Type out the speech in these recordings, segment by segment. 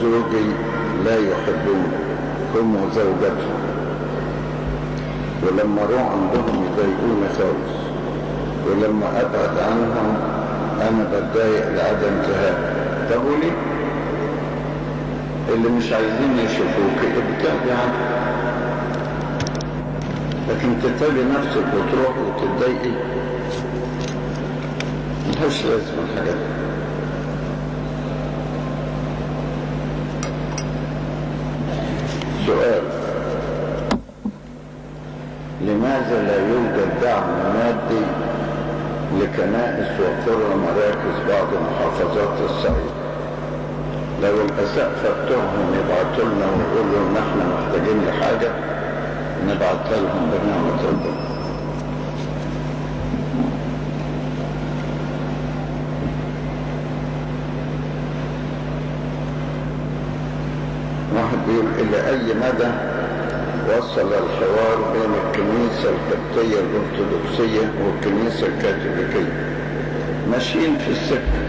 زوجي لا يحبون هم وزوجته ولما أروح عندهم يضايقوني خالص ولما أبعد عنهم أنا بتضايق لعدم طب وليه؟ اللي مش عايزين يشوفوك ابتعدي عنهم لكن تتابي نفسك وتروح وتتضايقي ملهاش لازمة الحاجات سؤال لماذا لا يوجد دعم مادي لكنائس وقرى مراكز بعض محافظات الصعيد لو الأسقفة بتوعهم يبعتوا لنا ويقولوا إن إحنا محتاجين لحاجة نبعتها لهم بنعمة ربنا واحد بيقول إلى أي مدى وصل الحوار بين الكنيسة القبطية الأرثوذكسية والكنيسة الكاثوليكية؟ ماشيين في السكة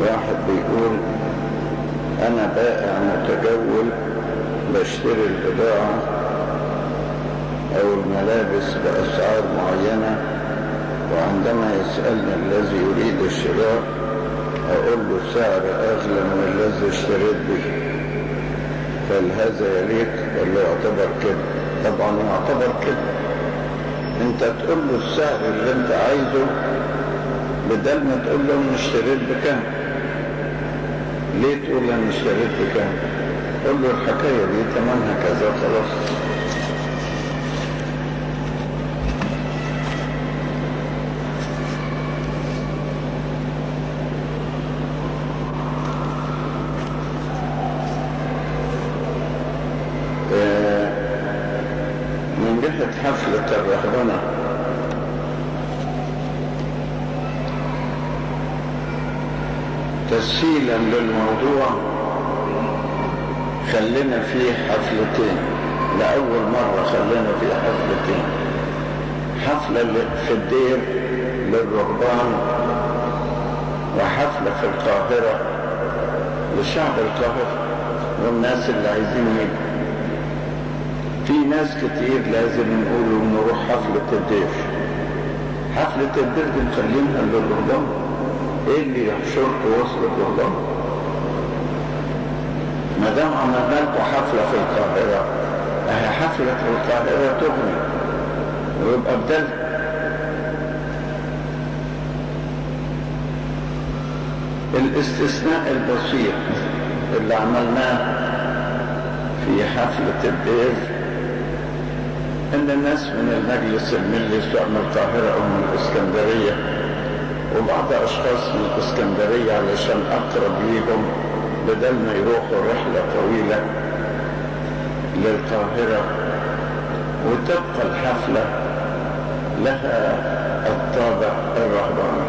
واحد بيقول أنا بائع متجول بشتري البضاعة أو الملابس باسعار معينة وعندما يسألني الذي يريد الشراء أقول له سعر أغلى من الذي اشتريت به. فهل هذا يليق ولا يعتبر كده طبعا يعتبر كده أنت تقول له السعر اللي أنت عايزه بدل ما تقول له أنا اشتريت بكام؟ ليه تقول أنا اشتريت بكام؟ قول له الحكاية دي تمنها كذا خلاص آه، من جهة حفلة الرهبنة للموضوع خلينا فيه حفلتين. لأول مرة خلينا فيه حفلتين. حفلة في الدير للرهبان وحفلة في القاهرة لشعب القاهرة والناس اللي عايزين يجوا. في ناس كتير لازم نقولوا نروح حفلة الدير. حفلة الدير دي نخليها للرهبان إيه اللي يحشركوا وسط الرهبان ما دام عملنا لكم حفلة في القاهرة اهي حفلة في القاهرة تغني. ويبقى بدل الاستثناء البسيط اللي عملناه في حفلة الدير إن الناس من المجلس الملي سواء من القاهرة أو من الإسكندرية وبعض أشخاص من الاسكندرية علشان أقرب ليهم بدل ما يروحوا رحلة طويلة للقاهرة. وتبقى الحفلة لها الطابع الرهباني.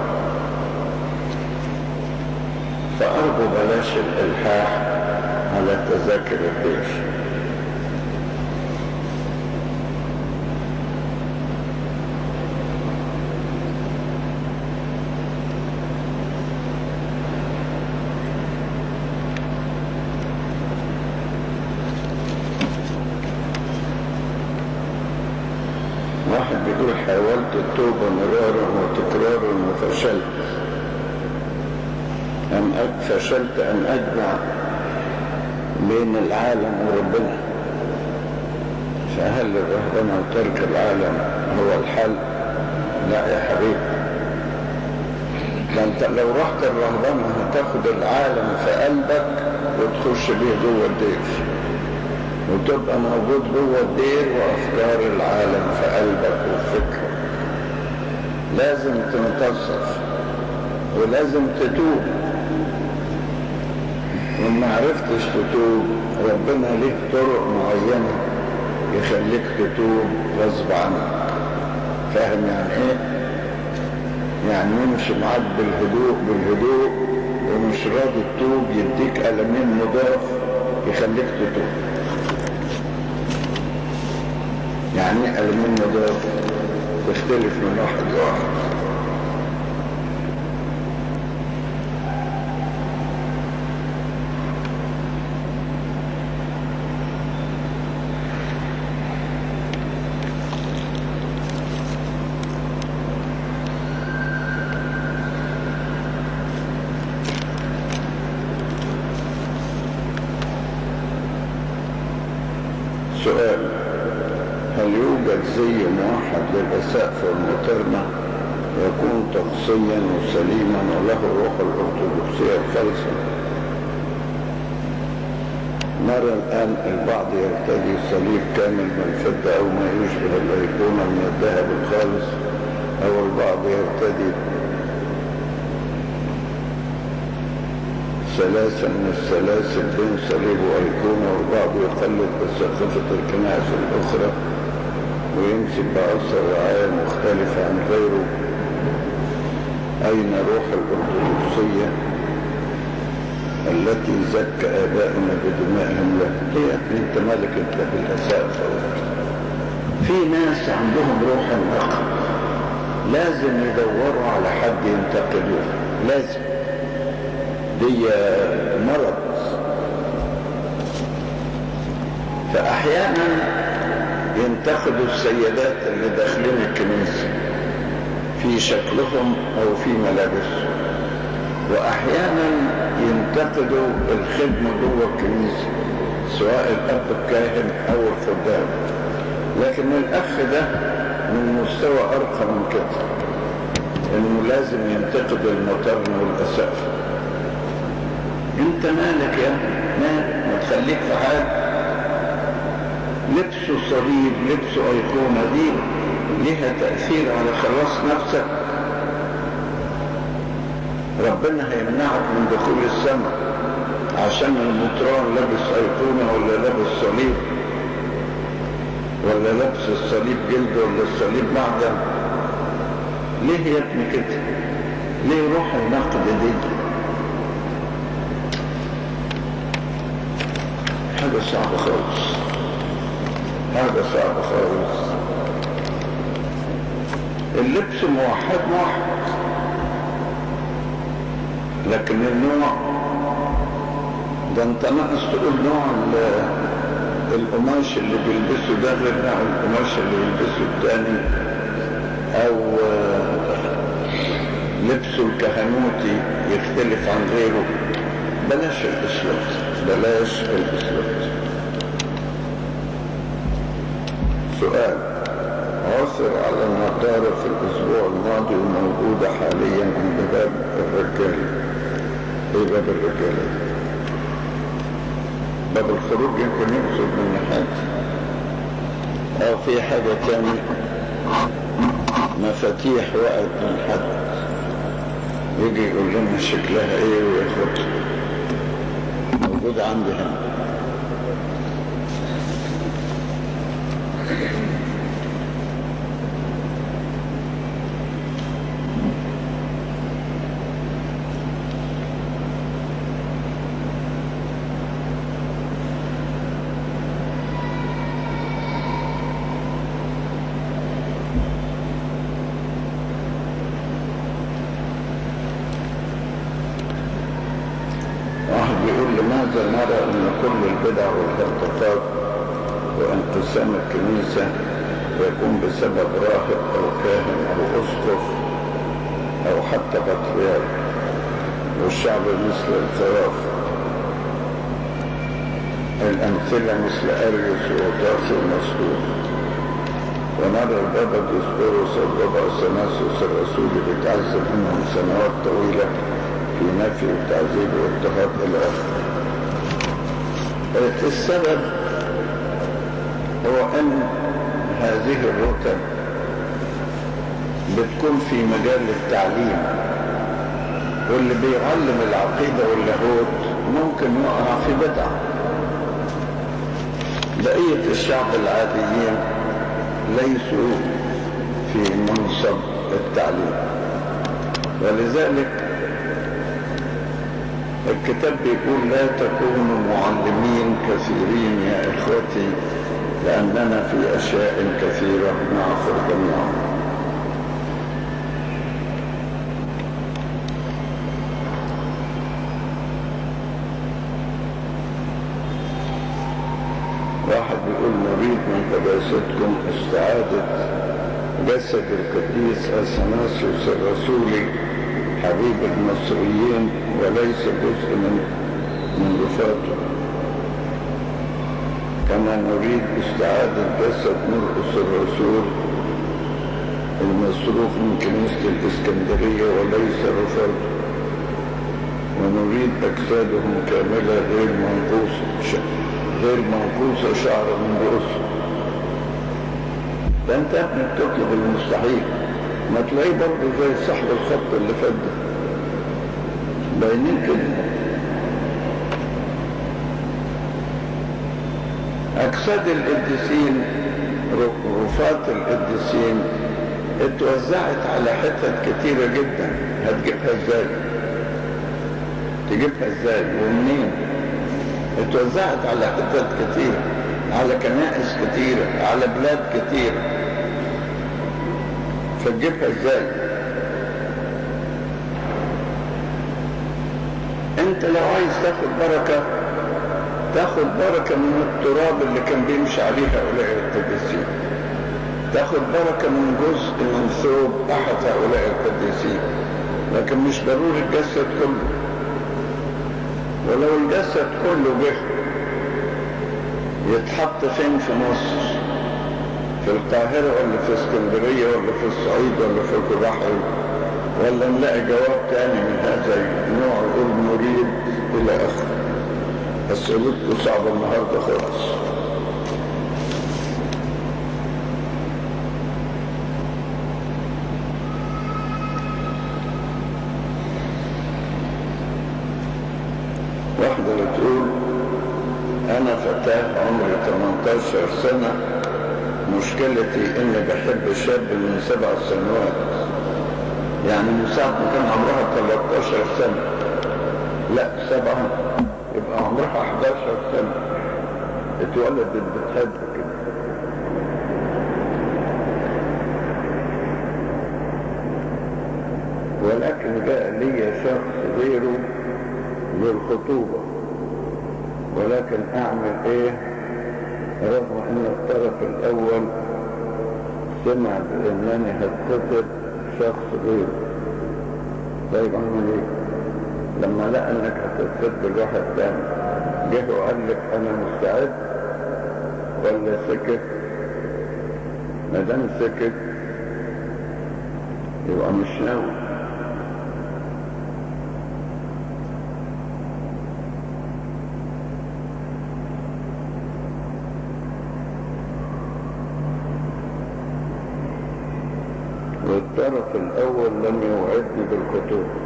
فأرجو بلاش الإلحاح على تذاكر الدير التوبة مرارا وتكرارا وفشلت أم أ- فشلت أن أجمع بين العالم وربنا. فهل الرهبنة وترك العالم هو الحل؟ لا يا حبيبي. ده انت لو رحت الرهبنة هتاخد العالم في قلبك وتخش بيه جوه الدير. وتبقى موجود جوه الدير وأفكار العالم في قلبك وفكرك. لازم تنتصر ولازم تتوب. وإن ما عرفتش تتوب ربنا ليك طرق معينة يخليك تتوب غصب عنك. فاهم يعني إيه؟ يعني يمشي معاك بالهدوء بالهدوء ومش راضي تتوب يديك قلمين مضاف يخليك تتوب. يعني إيه قلمين مضاف؟ تختلف من واحد لواحد. سؤال. زي موحد للأسقف والمطرنة يكون طقسيا وسليما وله الروح الأرثوذكسية الخالصة نرى الآن البعض يرتدي صليب كامل من الفضة أو ما يشبه الأيقونة من الذهب الخالص أو البعض يرتدي سلاسل من السلاسل بين صليب وأيقونة والبعض يقلد بسقفة الكنائس الأخرى. ويمسك بعصر رعاية مختلفة عن غيره. أين روح الأرثوذكسية التي زكى آبائنا بدمائهم له هي أنت مالك أنت بالأساس في ناس عندهم روح النقد لازم يدوروا على حد ينتقدوه. لازم. دي مرض. فأحيانا ينتقدوا السيدات اللي داخلين الكنيسة في شكلهم أو في ملابسهم. وأحيانا ينتقدوا الخدمة جوه الكنيسة سواء الأب الكاهن أو الخدام لكن الأخ ده من مستوى أرقى من كده إنه لازم ينتقد المطرن والأسقف أنت مالك يا ابني؟ ما تخليك في لبسه صليب لبسه أيقونة دي لها تأثير على خلاص نفسك. ربنا هيمنعك من دخول السماء عشان المطران لابس أيقونة ولا لابس صليب ولا لابس الصليب جلد ولا الصليب معدن. ليه يا ابني كده؟ ليه روح النقد دي؟ حاجة صعبة خالص. حاجة صعبة خالص. اللبس موحد موحد. لكن النوع ده انت ناقص تقول نوع القماش اللي بيلبسه ده غير نوع القماش اللي بيلبسه التاني. أو لبسه الكهنوتي يختلف عن غيره. بلاش الاسلوب بلاش الاسلوب سؤال. عثر على النظارة في الأسبوع الماضي وموجودة حاليا عند باب الرجالة إيه باب الرجالة؟ باب الخروج يمكن يقصد من ناحية أو في حاجة تاني مفاتيح وقت من حد يجي يقول لنا شكلها إيه وياخدها. موجود عندي هنا واحد بيقول لماذا نرى ان كل البدع والهرطقات وانقسام الكنيسة يكون بسبب راهب أو كاهن أو أسقف أو حتى بطريرك. والشعب مثل الخراف الأمثلة مثل أريوس وأوتاس ومسطور ونرى البابا ديسبوروس والبابا أثناسوس الرسول بيتعذب منهم سنوات طويلة في نفي والتعذيب واضطهاد إلى آخره. السبب هو أن هذه الرتب بتكون في مجال التعليم واللي بيعلم العقيدة واللاهوت ممكن يقع في بدعة. بقية الشعب العاديين ليسوا في منصب التعليم. ولذلك الكتاب بيقول لا تكونوا معلمين كثيرين يا إخوتي لأننا في أشياء كثيرة نعثر جميعا. واحد بيقول نريد من قداستكم استعادة جسد القديس أثناسيوس الرسولي حبيب المصريين وليس جزء من من رفاته كما نريد استعادة جسد مرقس الرسول المصروف من كنيسة الإسكندرية وليس رفاته ونريد أجسادهم كاملة غير منقوصة غير منقوصة شعر من رؤوسهم ابنك تطلب المستحيل. ما تلاقيه برضه زي صاحب الخط اللي فات ده. باينين كده. أجساد القديسين رفات القديسين اتوزعت على حتت كتيرة جدا. هتجيبها إزاي؟ تجيبها إزاي؟ ومنين؟ اتوزعت على حتت كتير على كنائس كتيرة على بلاد كتيرة. فتجيبها إزاي؟ انت لو عايز تاخد بركة تاخد بركة من التراب اللي كان بيمشي عليه هؤلاء القديسين. تاخد بركة من جزء من ثوب أحد هؤلاء القديسين. لكن مش ضروري الجسد كله. ولو الجسد كله جه يتحط فين في مصر؟ في القاهرة ولا في اسكندرية ولا في الصعيد ولا في البحر. ولا نلاقي جواب تاني من هذا النوع يقول نريد إلى آخره. أسئلتكم صعبة النهاردة خالص. واحدة بتقول أنا فتاة عمري 18 سنة. مشكلتي إني بحب شاب من سبع سنوات. يعني من ساعة ما كان عمرها 13 سنة. لا سبعة. يبقى عمرها 11 سنة. اتولدت بتحب كده. ولكن جاء لي شخص غيره للخطوبة. ولكن أعمل إيه؟ رغم أن الطرف الأول سمع بانني هتخطب شخص غيره طيب اعمل إيه لما لقى إنك هتتخطب لواحد تاني جه وقال لك أنا مستعد ولا سكت؟ ما دام سكت يبقى مش ناوي والطرف الأول لم بالخطوبة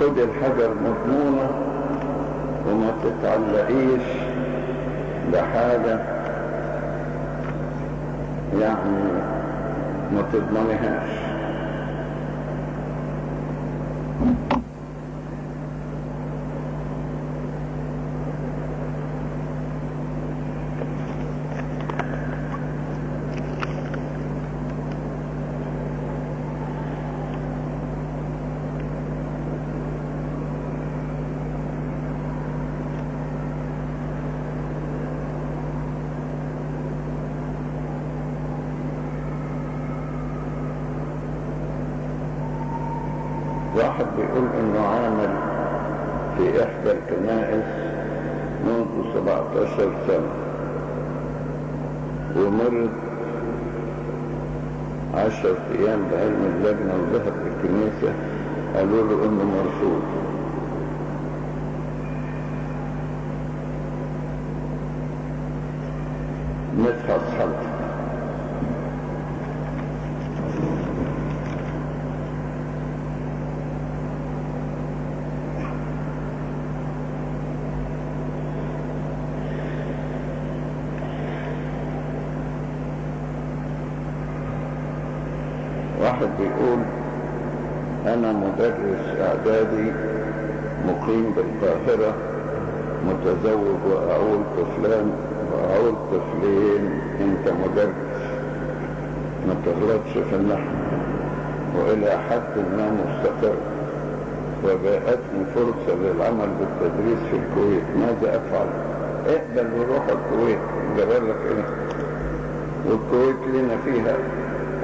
خد الحاجة المضمونة وما تتعلقيش بحاجة. يعني ما تضمنهاش واحد بيقول إنه عامل في إحدى الكنائس منذ 17 سنة ومرض عشر أيام بعلم اللجنة وذهب الكنيسة قالوا له إنه مرفوض. نفحص حالته واحد بيقول أنا اعدادي مقيم بالقاهرة متزوج وأعول طفلان وأعول طفلين إنت مدرس. ما تغلطش في النحو. وإلى حد ما مستقر. وجاءتني فرصة للعمل بالتدريس في الكويت. ماذا أفعل؟ اقبل وروح الكويت. جبر لك إيه؟ والكويت لنا فيها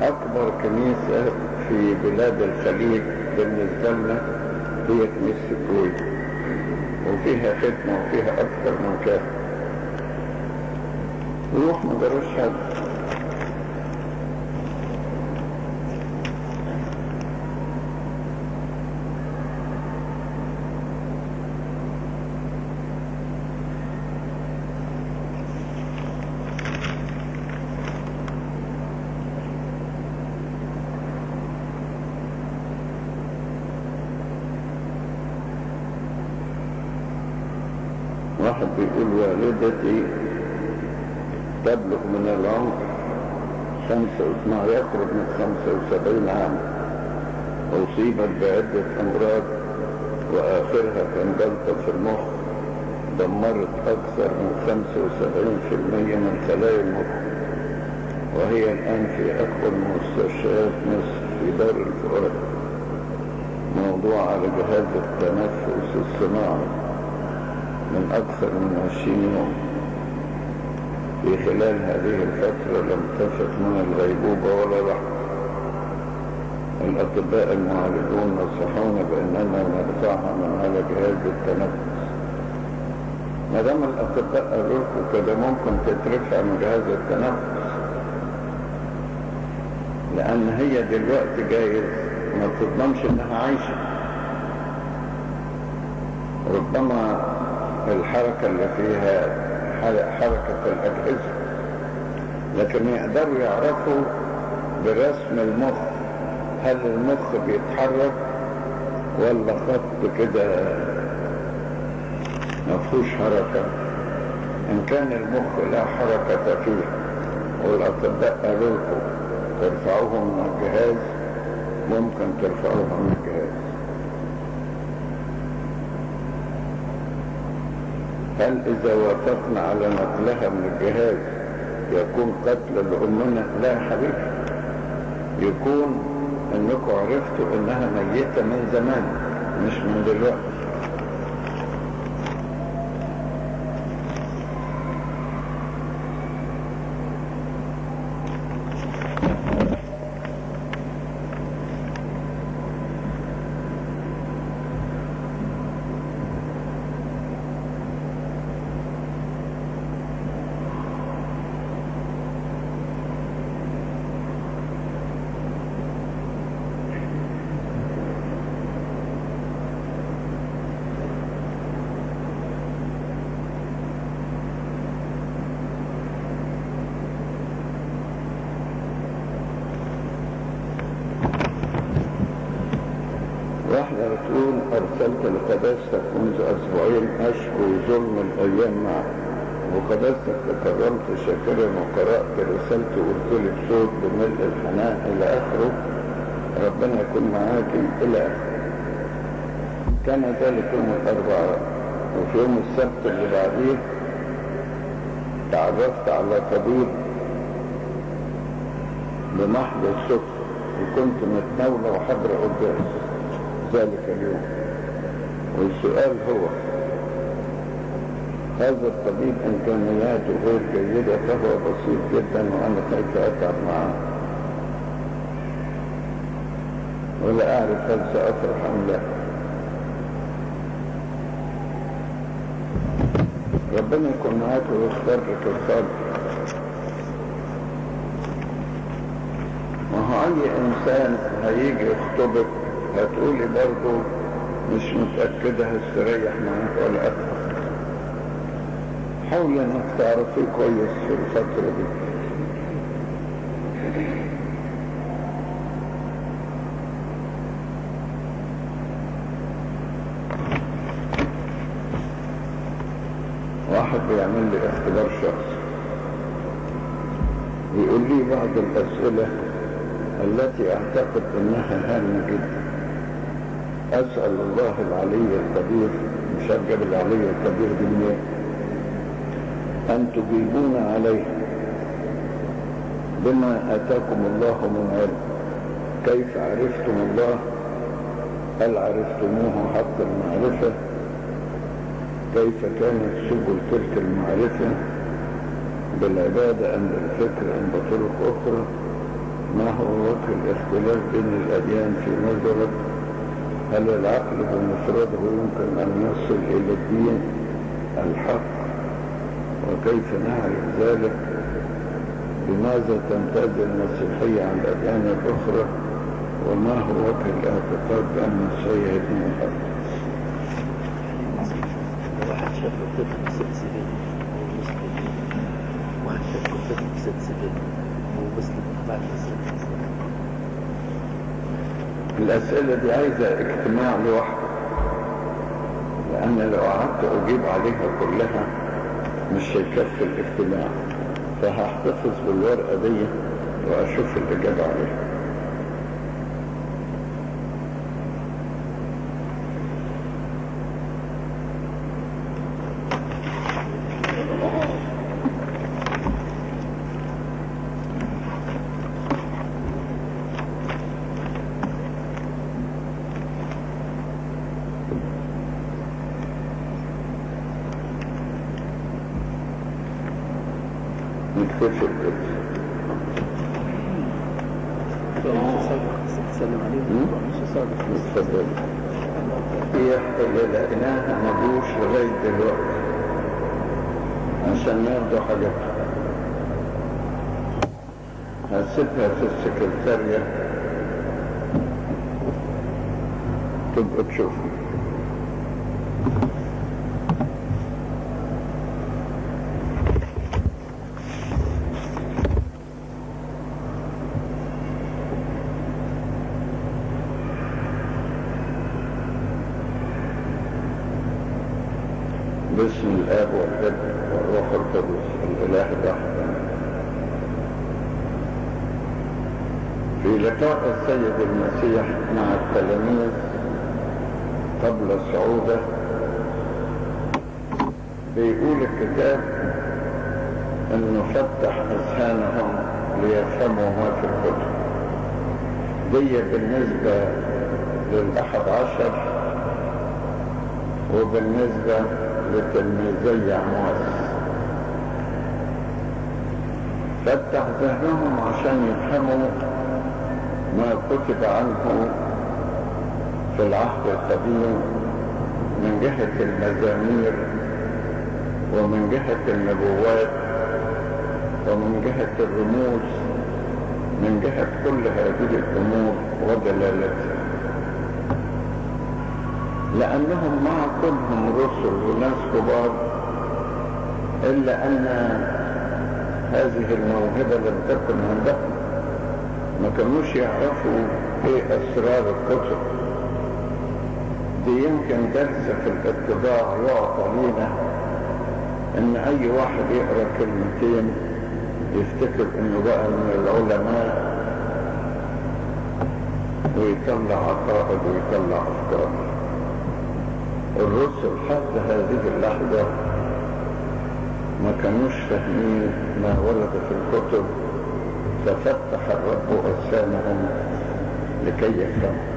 أكبر كنيسة في بلاد الخليج بالنسبة لنا. هي كنيسة الكويت. وفيها خدمة وفيها أكثر من كده. روح ما جراش حاجة والدتي تبلغ من العمر خمسة ما يقرب من خمسة وسبعين عام. أصيبت بعدة أمراض وآخرها كان جلطة في المخ. دمرت أكثر من خمسة وسبعين في المية من خلايا المخ. وهي الآن في أكبر مستشفيات مصر في دار الفؤاد. موضوع على جهاز التنفس الصناعي. من أكثر من عشرين يوم في خلال هذه الفترة لم تفق من الغيبوبة ولا رحمة. الأطباء المعالجون نصحونا بأننا نرفعها من على جهاز التنفس. ما دام الأطباء قالوا لكم كده ممكن تترفع من جهاز التنفس. لأن هي دلوقتي جايز ما تضمنش إنها عايشة. ربما الحركة اللي فيها حركة الأجهزة لكن يقدروا يعرفوا برسم المخ هل المخ بيتحرك ولا خط كده ما فيهوش حركة؟ إن كان المخ لا حركة فيه والأطباء قالوا لكم ترفعوه من الجهاز ممكن ترفعوه من الجهاز هل إذا وافقنا على نقلها من الجهاز يكون قتل لأمنا؟ لا يا حبيبي يكون إنكم عرفتوا إنها ميتة من زمان مش من دلوقتي وقلت لي بصوت بملء الحنان إلى آخره. ربنا يكون معاكي إلى آخره. كان ذلك يوم الأربعاء وفي يوم السبت اللي بعديه. تعرفت على طبيب بمحض الصدفة وكنت متناولة وحضر قداس ذلك اليوم. والسؤال هو هذا الطبيب إمكانياته غير جيدة فهو بسيط جدا وأنا خايف أتعب معاه ولا أعرف هل سأفرح أم لا. ربنا يكون معاك ويختار لك ما هو أي إنسان هيجي يخطبك هتقولي برضه مش متأكدة هستريح معاك ولا أكثر حاول انك تعرفيه كويس في الفترة دي. واحد بيعمل لي اختبار شخصي. بيقول لي بعض الأسئلة التي أعتقد أنها هامة جدا. أسأل الله العلي الكبير مش هجب العلي الكبير دي منين أن تجيبون عليه بما آتاكم الله من علم. كيف عرفتم الله؟ هل عرفتموه حق المعرفة؟ كيف كانت سبل تلك المعرفة؟ بالعبادة أم بالفكر أم بطرق أخرى؟ ما هو وجه الاختلاف بين الأديان في نظرك؟ هل العقل بمفرده يمكن أن يصل إلى الدين؟ الحق وكيف نعرف ذلك؟ لماذا تمتاز المسيحية عن الأديان الأخرى؟ وما هو وجه الاعتقاد بأن المسيحية دين الحق؟ الأسئلة دي عايزة اجتماع لوحده لأن لو قعدت أجيب عليها كلها مش هيكفي الاجتماع فهحتفظ بالورقة دي وأشوف الإجابة عليها نكتشف كده مش صادق تسلم عليه مش صادق اتفضل هي اللي لقيناها مجوش لغاية دلوقتي عشان ناخدوا حاجات هسيبها في السكرتارية تبقى تشوفها باسم الاب والابن والروح القدس الاله الواحد في لقاء السيد المسيح مع التلاميذ قبل صعوده بيقول الكتاب انه فتح اذهانهم ليفهموا ما في الكتب دي بالنسبة للأحد عشر وبالنسبة لتلميذي عمواس فتح ذهنهم عشان يفهموا ما كتب عنه في العهد القديم من جهة المزامير ومن جهة النبوات ومن جهة الرموز. من جهة كل هذه الأمور ودلالتها لأنهم مع كلهم رسل وناس كبار إلا أن هذه الموهبة لم تكن عندهم. ما كانوش يعرفوا إيه أسرار الكتب دي يمكن درس في الاتباع يعطى لينا إن أي واحد يقرأ كلمتين يفتكر إنه بقى من العلماء ويطلع عقائد ويطلع أفكار. الرسل حتى هذه اللحظة ما كانوش فاهمين ما ورد في الكتب. ففتح الرب أجسامهم لكي يفهموا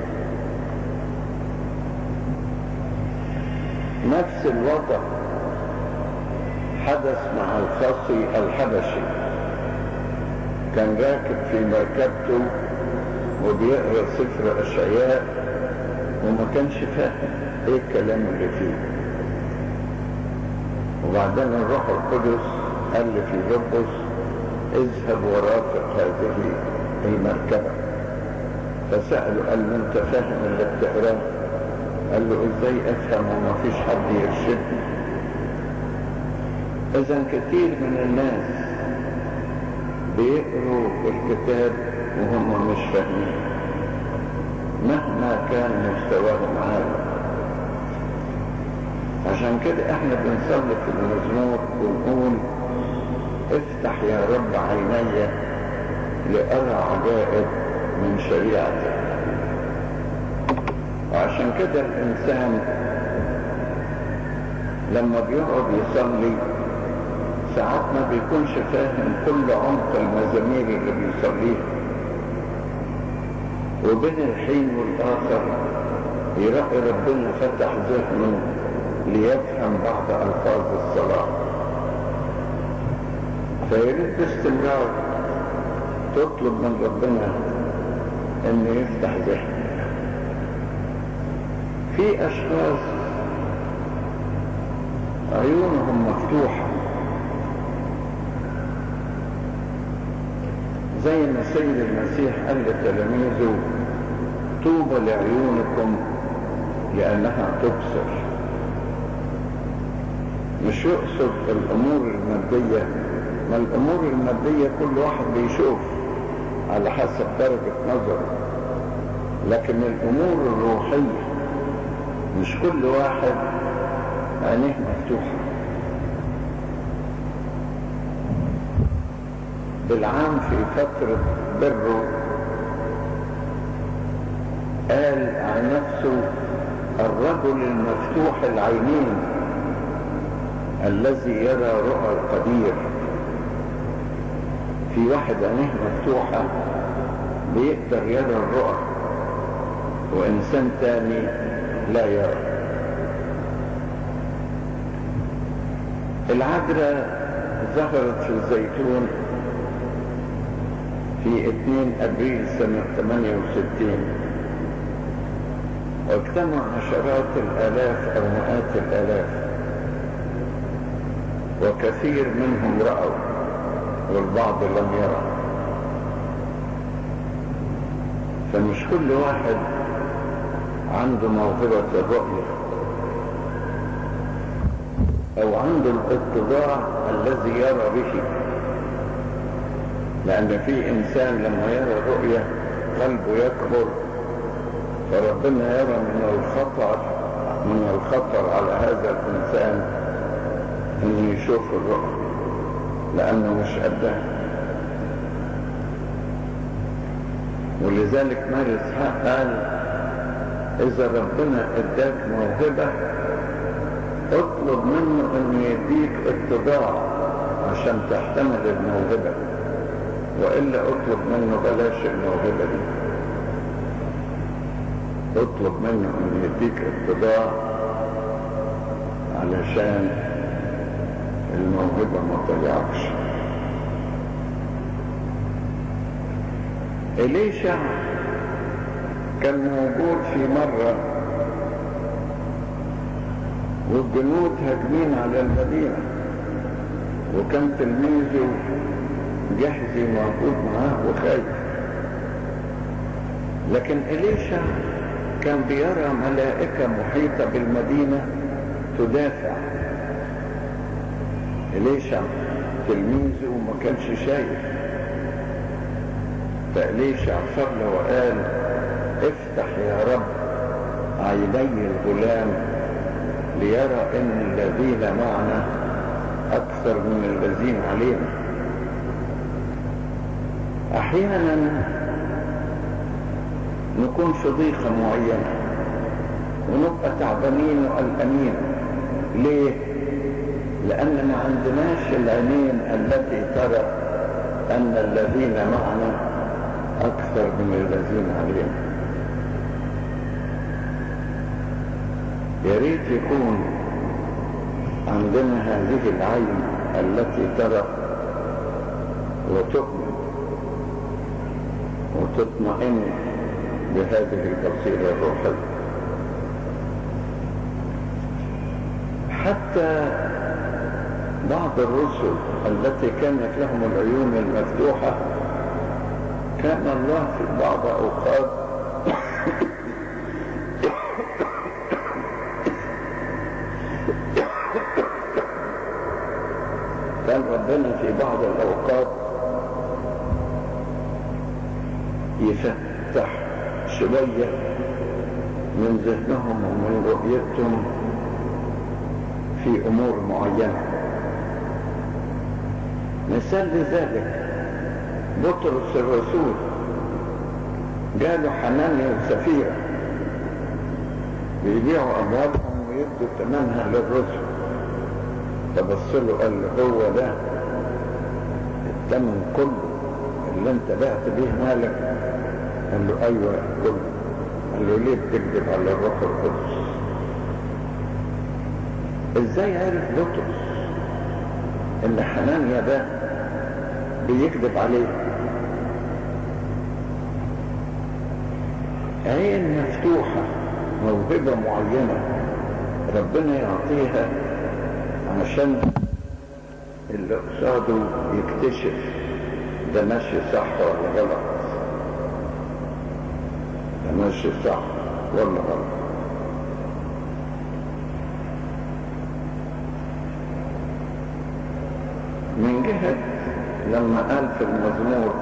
نفس الوضع حدث مع الخصي الحبشي. كان راكب في مركبته وبيقرأ سفر أشعياء وما كانش فاهم إيه الكلام اللي فيه. وبعدين الروح القدس قال لفيلبس اذهب ورافق هذه المركبة. فسأله قال له أنت فاهم اللي بتقرأه؟ قال له إزاي أفهم وما فيش حد يرشدني؟ اذا كثير من الناس بيقروا الكتاب وهم مش فاهمين. مهما كان مستواهم عالي. عشان كده إحنا بنصلي في المزمور ونقول افتح يا رب عيني لأرى عجائب من شريعتك. وعشان كده الإنسان لما بيقعد يصلي ساعات ما بيكونش فاهم كل عمق المزامير اللي بيصليها وبين الحين والآخر يلاقي ربنا فتح ذهنه ليفهم بعض ألفاظ الصلاة. فيريد باستمرار تطلب من ربنا إنه يفتح ذهنك في أشخاص عيونهم مفتوحة. زي ما سيد المسيح قال لتلاميذه طوبى لعيونكم لأنها تبصر. مش يقصد الأمور المادية ما الأمور المادية كل واحد بيشوف على حسب درجة نظره. لكن الأمور الروحية مش كل واحد عينيه مفتوحة. بالعام في فترة بره قال عن نفسه الرجل المفتوح العينين الذي يرى رؤى القدير. في واحد عينيه مفتوحة بيقدر يرى الرؤى وإنسان تاني لا يرى. العذراء ظهرت في الزيتون. في 2 أبريل سنة 68 واجتمع عشرات الآلاف أو مئات الآلاف. وكثير منهم رأوا والبعض لم يرى فمش كل واحد عنده موهبة الرؤية أو عنده الاتضاع الذي يرى به. لأن في إنسان لما يرى رؤية قلبه يكبر فربنا يرى من الخطر من الخطر على هذا الإنسان إنه يشوف الرؤية لأنه مش قدها ولذلك إسحاق قال إذا ربنا إداك موهبة اطلب منه أن يديك اتضاع عشان تحتمل الموهبة. وإلا أطلب منه بلاش الموهبة دي أطلب منه أن يديك اتضاع علشان الموهبة ما تضيعكش إليشع كان موجود في مرة والجنود هاجمين على المدينة وكان تلميذه جحزي موجود معاه وخايف. لكن إليشع كان بيرى ملائكة محيطة بالمدينة تدافع. إليشع تلميذه وما كانش شايف. فإليشع صلى وقال افتح يا رب عيني الغلام ليرى إن الذين معنا أكثر من الذين علينا. أحيانا نكون في ضيقة معينة ونبقى تعبانين وقلقانين. ليه؟ لأن ما عندناش العينين التي ترى أن الذين معنا أكثر من الذين علينا. يا ريت يكون عندنا هذه العين التي ترى وتؤمن. وتطمئن بهذه البصيرة الروحية حتى بعض الرسل التي كانت لهم العيون المفتوحة كان الله في بعض أوقات كان ربنا في بعض الأوقات يفتح شوية من ذهنهم ومن رؤيتهم في أمور معينة مثال لذلك بطرس الرسول جاله حنانيا وسفيرة بيبيعوا أموالهم ويدوا ثمنها للرسل فبص له قال له هو ده الثمن كله اللي انت بعت بيه مالك؟ قال له أيوه كله. قال له ليه بتكذب على الروح القدس؟ إزاي عرف بطرس إن حنانيا ده بيكذب عليه. عين مفتوحة موهبة معينة ربنا يعطيها عشان اللي قصاده يكتشف ده ماشي صح ولا غلط. ده ماشي صح ولا غلط. من جهة لما قال في المزمور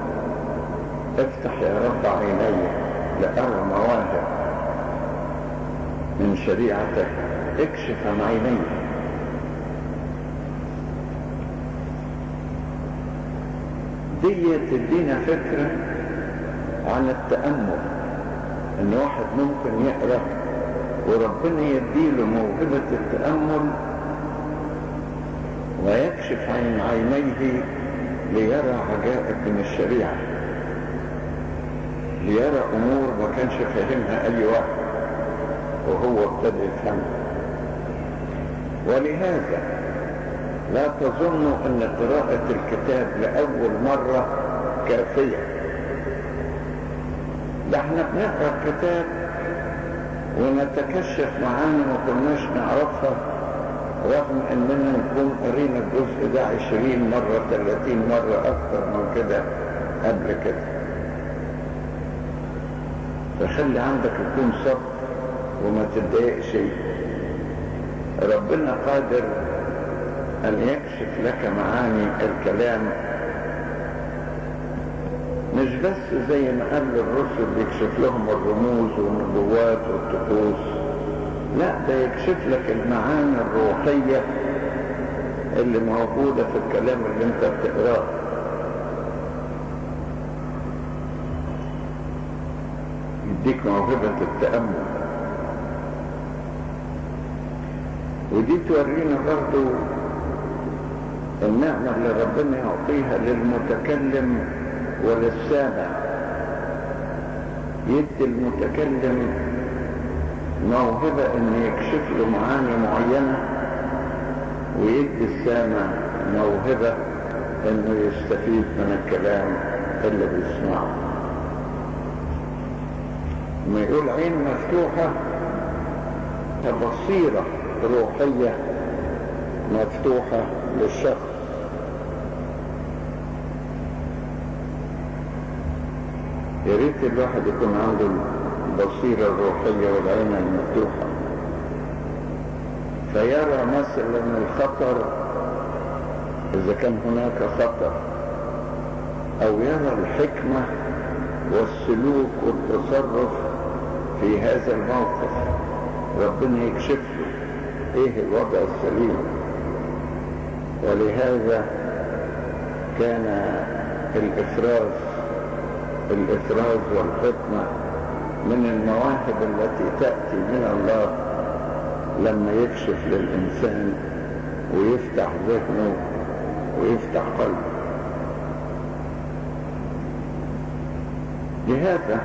افتح يا رب عيني لأرى مواهب من شريعتك اكشف عن عيني. دي تدينا فكرة عن التأمل إن واحد ممكن يقرأ وربنا يديله موهبة التأمل ويكشف عن عينيه ليرى عجائب من الشريعة ليرى أمور ما كانش فاهمها أي واحد وهو ابتدى يفهمها. ولهذا لا تظنوا أن قراءة الكتاب لأول مرة كافية. ده إحنا بنقرأ الكتاب ونتكشف معاني ما كناش نعرفها رغم اننا نكون قرينا الجزء ده عشرين مرة ثلاثين مرة أكثر من كده قبل كده. فخلي عندك يكون صبر وما تتضايقش ربنا قادر أن يكشف لك معاني الكلام. مش بس زي ما قال الرسل يكشف لهم الرموز والنبوات والطقوس. لا ده يكشف لك المعاني الروحية اللي موجودة في الكلام اللي انت بتقراه. يديك موهبة التأمل. ودي تورينا برضو النعمة اللي ربنا يعطيها للمتكلم وللسامع. يدي المتكلم موهبة إن يكشف له معاني معينة ويدي السامع موهبة إنه يستفيد من الكلام اللي بيسمعه. ما يقول عين مفتوحة فبصيرة روحية مفتوحة للشخص. يا ريت الواحد يكون عنده البصيرة الروحية والعين المفتوحة. فيرى مثلا الخطر إذا كان هناك خطر أو يرى الحكمة والسلوك والتصرف في هذا الموقف. ربنا يكشف له إيه الوضع السليم. ولهذا كان الإفراز الإفراز والحكمة من المواهب التي تأتي من الله لما يكشف للإنسان ويفتح ذهنه ويفتح قلبه. لهذا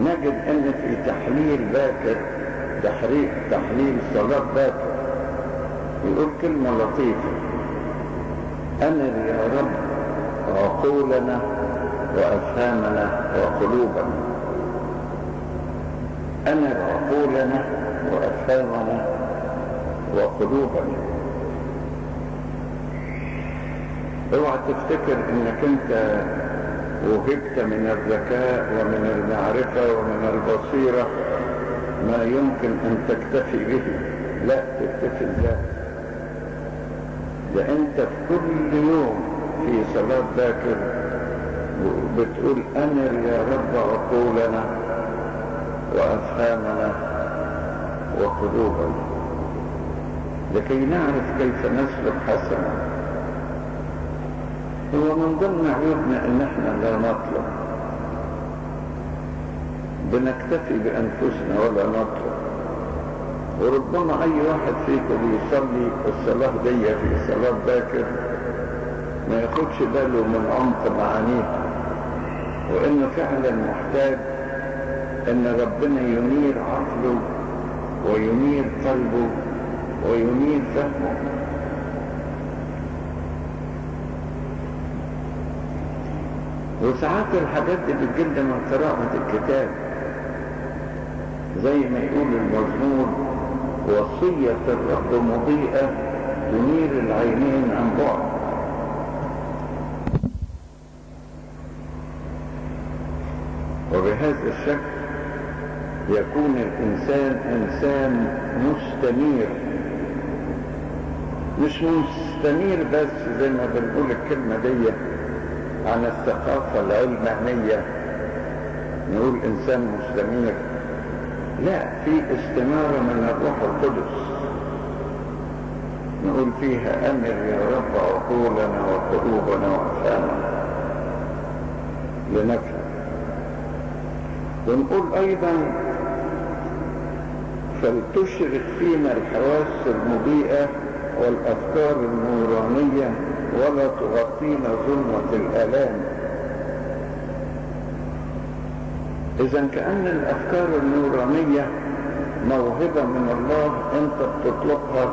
نجد أن في تحليل باكر تحريك تحليل صلاة باكر يقول كلمة لطيفة. أنا يا رب عقولنا وأفهامنا وقلوبنا. أنر عقولنا وأفهامنا وقلوبنا. اوعى تفتكر إنك أنت وهبت من الذكاء ومن المعرفة ومن البصيرة ما يمكن أن تكتفي به. لا تكتفي ذات ده أنت في كل يوم في صلاة ذاكر بتقول انر يا رب عقولنا وأفهامنا وقلوبنا. لكي نعرف كيف نسلك حسنا. هو من ضمن عيوبنا إن إحنا لا نطلب. بنكتفي بأنفسنا ولا نطلب. وربما أي واحد فيكم بيصلي الصلاة دي في صلاة باكر ما ياخدش باله من عمق معانيها وانه فعلا محتاج أن ربنا ينير عقله وينير قلبه وينير فهمه. وساعات الحاجات دي بتجد من قراءة الكتاب زي ما يقول المزمور وصية الرب مضيئة تنير العينين عن بعد. وبهذا الشكل يكون الإنسان إنسان مستنير. مش مستنير بس زي ما بنقول الكلمة دي عن الثقافة العلمانية. نقول إنسان مستنير. لا في استنارة من الروح القدس. نقول فيها أمر يا رب عقولنا وقلوبنا وأفهامنا لنفهم ونقول أيضا فلتشرق فينا الحواس المضيئة والأفكار النورانية ولا تغطينا ظلمة الآلام. إذا كأن الأفكار النورانية موهبة من الله أنت بتطلقها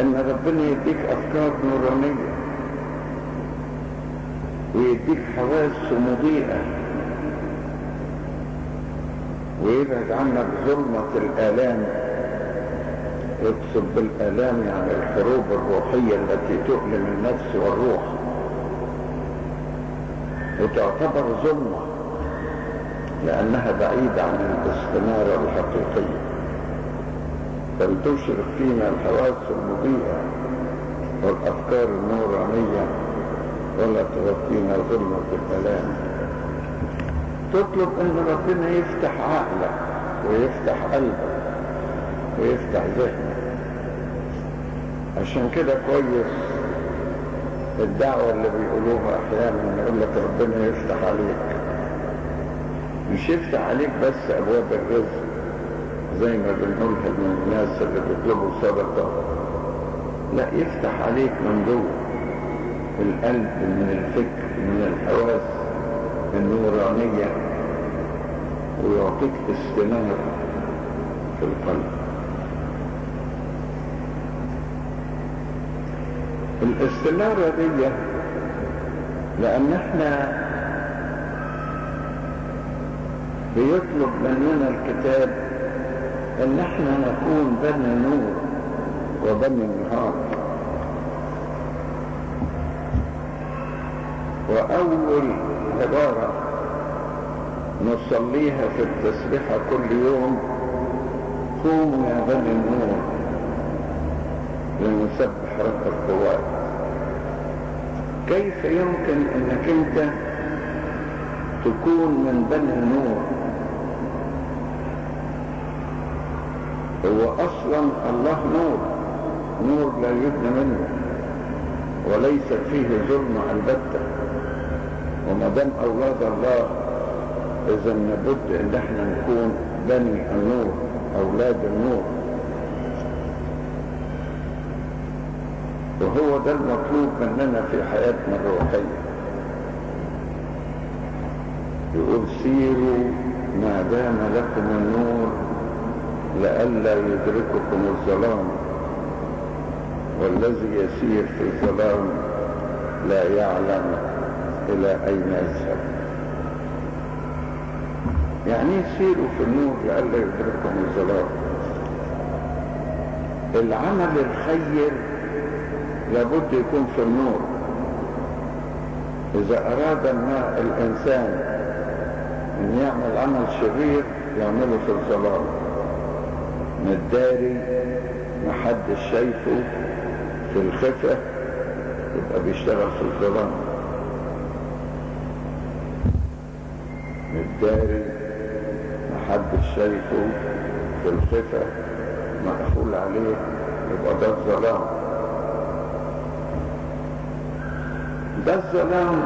أن ربنا يديك أفكار نورانية ويديك حواس مضيئة. ويبعد عنك ظلمة الآلام يقصد بالآلام يعني الحروب الروحية التي تؤلم النفس والروح. وتعتبر ظلمة لأنها بعيدة عن الاستنارة الحقيقية. فلتشرق فينا الحواس المضيئة والأفكار النورانية ولا تغطينا ظلمة الآلام. تطلب ان ربنا يفتح عقلك ويفتح قلبك ويفتح ذهنك عشان كده كويس الدعوة اللي بيقولوها أحيانا يقول لك ربنا يفتح عليك. مش يفتح عليك بس أبواب الرزق زي ما بنقولها للناس اللي بيطلبوا صدقة. لا يفتح عليك من جوه القلب من الفكر من الحواس. النورانية ويعطيك استنارة في القلب. الاستنارة دي لأن إحنا بيطلب مننا الكتاب إن إحنا نكون بني نور وبني نهار وأول عبارة نصليها في التسبيحة كل يوم قوموا يا بني النور لنسبح رب القوات. كيف يمكن إنك أنت تكون من بني النور هو أصلا الله نور نور لا يبنى منه وليست فيه ظلم البتة. وما دام أولاد الله إذا لابد إن إحنا نكون بني النور أولاد النور وهو ده المطلوب مننا في حياتنا الروحية. يقول سيروا ما دام لكم النور لئلا يدرككم الظلام. والذي يسير في الظلام لا يعلم إلى أين يذهب؟ يعني سيروا في النور لئلا يدرككم الظلام العمل الخير لابد يكون في النور. إذا أراد الإنسان أن يعمل عمل شرير يعمله في الظلام متداري محدش شايفه؟ في الخفة؟ يبقى بيشتغل في الظلام. متداري محدش شايفه في الخفة مقفول عليه يبقى ده الظلام. ده الظلام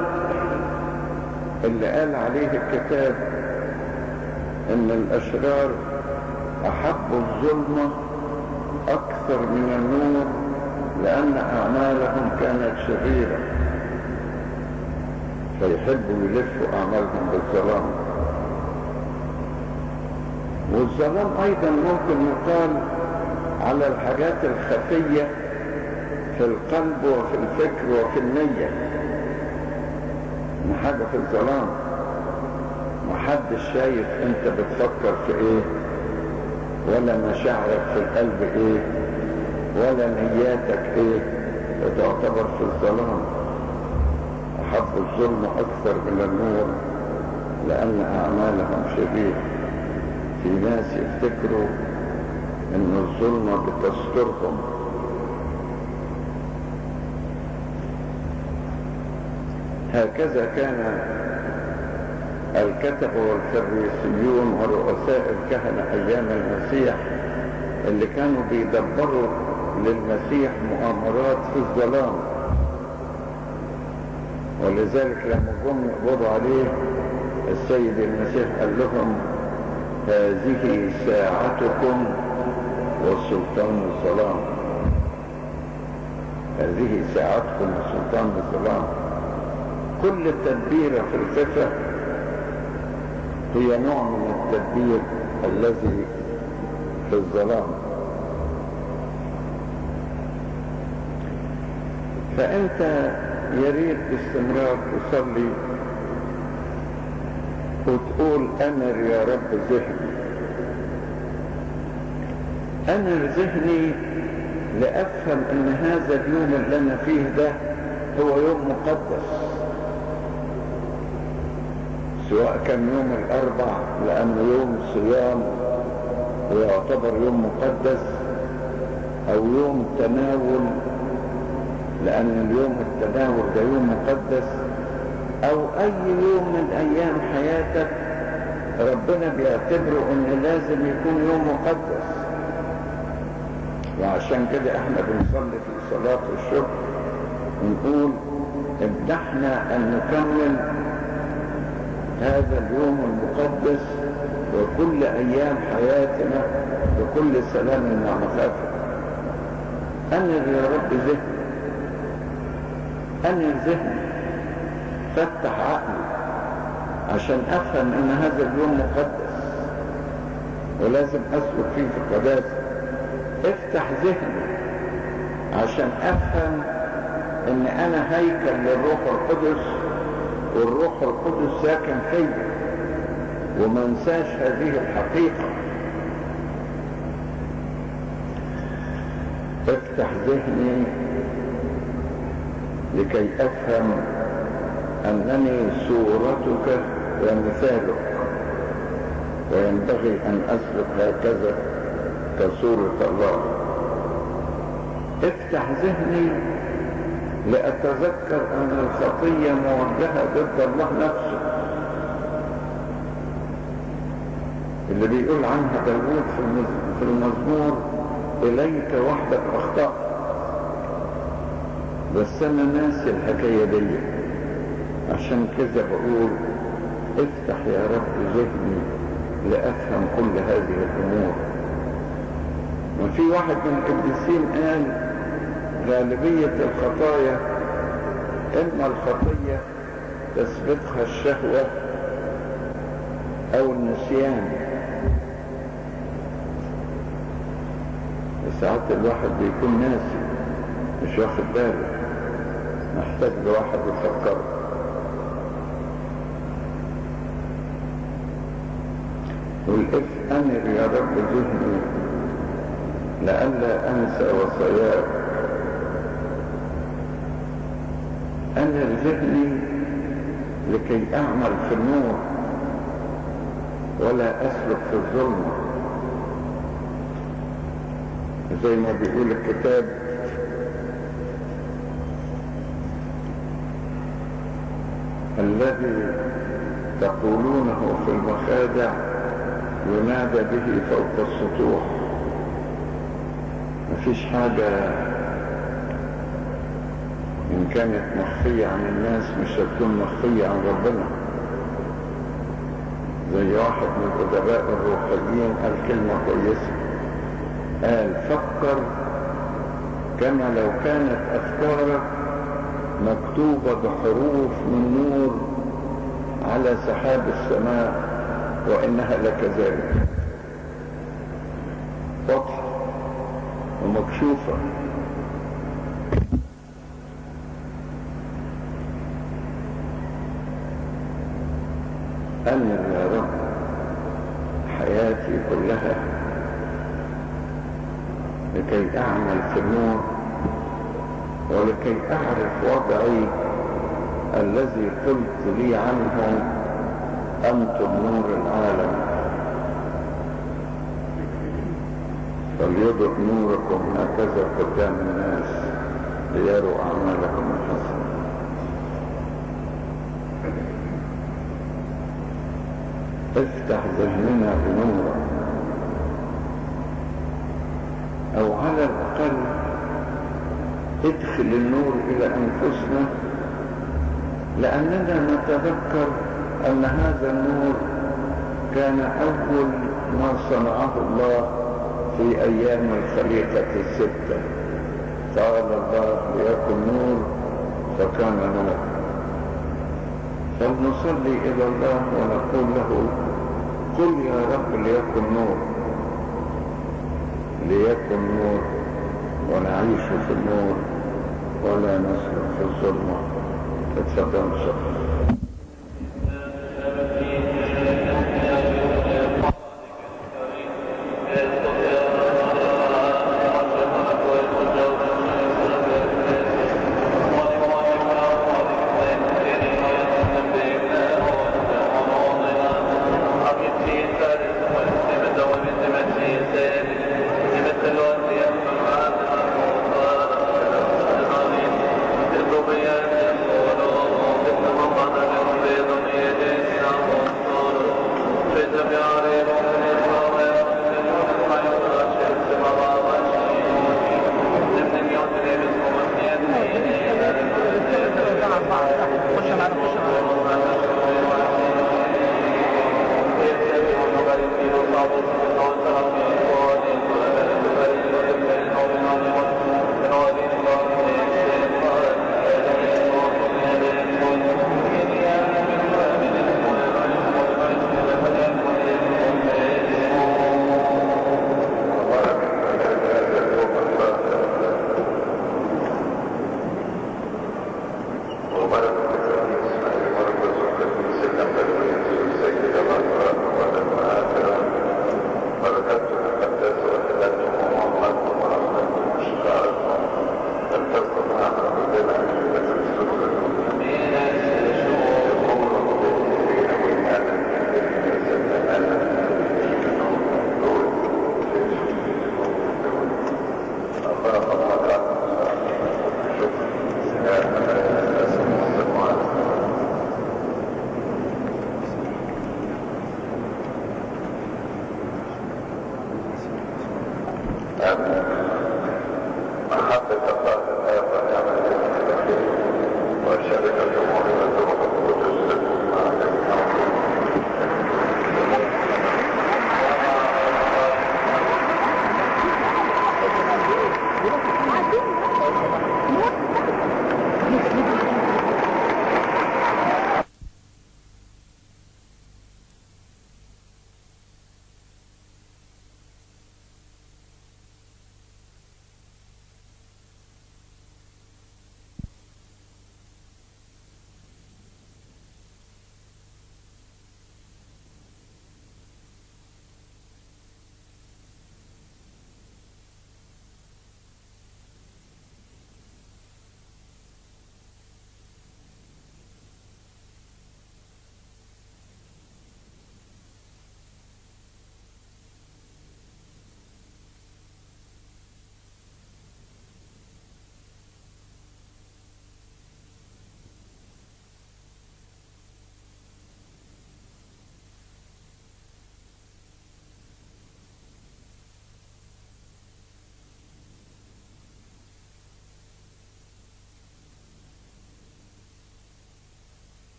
اللي قال عليه الكتاب إن الأشرار احبوا الظلمة أكثر من النور لأن أعمالهم كانت شريرة. فيحبوا يلفوا أعمالهم بالظلام. والظلام أيضا ممكن يقال على الحاجات الخفية في القلب وفي الفكر وفي النية. ان حاجة في الظلام محدش شايف أنت بتفكر في إيه ولا مشاعرك في القلب إيه ولا نياتك إيه وتعتبر في الظلام. أحب الظلم أكثر من النور لأن أعمالهم شرير في ناس يفتكروا إن الظلمة بتسترهم هكذا كان الكتب والفريسيون ورؤساء الكهنة أيام المسيح اللي كانوا بيدبروا للمسيح مؤامرات في الظلام. ولذلك لما جم يقبضوا عليه السيد المسيح قال لهم هذه ساعتكم والسلطان الظلام. هذه ساعتكم وسلطان الظلام. كل تدبيرة في الخفة هي نوع من التدبير الذي في الظلام. فأنت يا ريت باستمرار تصلي وتقول أمر يا رب ذهني. أمر ذهني لأفهم أن هذا اليوم اللي أنا فيه ده هو يوم مقدس. سواء كان يوم الأربع لأنه يوم صيام ويعتبر يوم مقدس أو يوم تناول لأن اليوم التناول ده يوم مقدس. أو أي يوم من أيام حياتك ربنا بيعتبره إن لازم يكون يوم مقدس. وعشان كده إحنا بنصلي في صلاة الشكر ونقول امنحنا أن نكمل هذا اليوم المقدس وكل أيام حياتنا بكل سلام ومخافة أنر يا رب ذهني أنر ذهني فتح عقلي. عشان أفهم أن هذا اليوم مقدس ولازم أسلك فيه في القداسة. افتح ذهني عشان أفهم أن أنا هيكل للروح القدس والروح القدس ساكن فيا وما انساش هذه الحقيقة. افتح ذهني لكي أفهم انني صورتك ومثالك وينبغي أن أسلك هكذا كصورة الله. افتح ذهني لأتذكر أن الخطية موجهة ضد الله نفسه. اللي بيقول عنها داوود في المزمور إليك وحدك أخطأ بس أنا ناسي الحكاية دي. عشان كده بقول افتح يا رب ذهني لأفهم كل هذه الأمور. وفي واحد من القديسين قال غالبية الخطايا إما الخطية تثبتها الشهوة أو النسيان. ساعات الواحد بيكون ناسي مش واخد باله. محتاج لواحد يفكره والإف أنر يا رب ذهني لئلا أنسى وصاياك أنر ذهني لكي أعمل في النور ولا أسلك في الظلمة زي ما بيقول الكتاب الذي تقولونه في المخادع ينادى به فوق السطوح. مفيش حاجة إن كانت مخفية عن الناس مش هتكون مخفية عن ربنا. زي واحد من الأدباء الروحيين قال كلمة كويسة. قال فكر كما لو كانت أفكارك مكتوبة بحروف من نور على سحاب السماء وإنها لكذلك واضحة ومكشوفة. أنا يا رب حياتي كلها لكي أعمل في النور ولكي أعرف وضعي الذي قلت لي عنه أنتم نور العالم فليضئ نوركم هكذا قدام الناس ليروا أعمالكم الحسنة. افتح ذهننا بنورك أو على الأقل ادخل النور إلى أنفسنا لأننا نتذكر أن هذا النور كان أول ما صنعه الله في أيام الخليقة الستة. قال الله ليكن نور فكان نور. فلنصلي إلى الله ونقول له قل يا رب ليكن نور. ليكن نور ونعيش في النور ولا نسلك في الظلمة. اتفضل